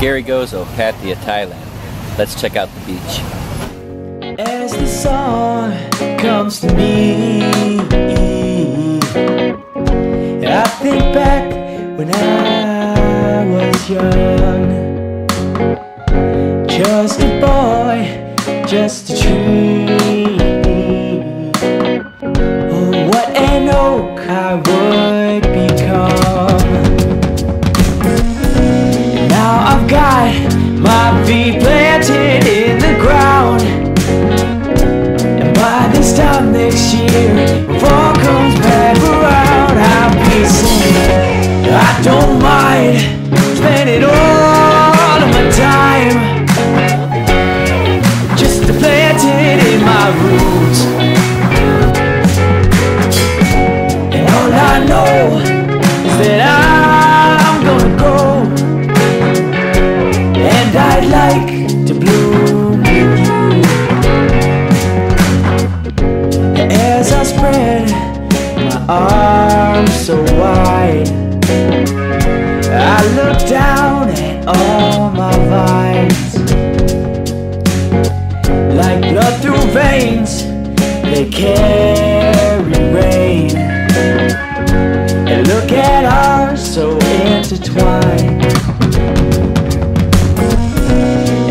Gary Gozo Pattaya, Thailand. Let's check out the beach. As the song comes to me, I think back when I was young. Just a boy, just a tree. Oh, what an oak I would my. And all I know is that I'm gonna grow, and I'd like to bloom with you. As I spread my arms so wide, I look down at all my vines. Veins, they carry rain. And look at ours so intertwined.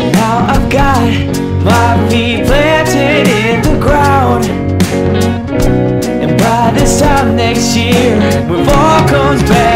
And now I've got my feet planted in the ground. And by this time next year, We've all comes back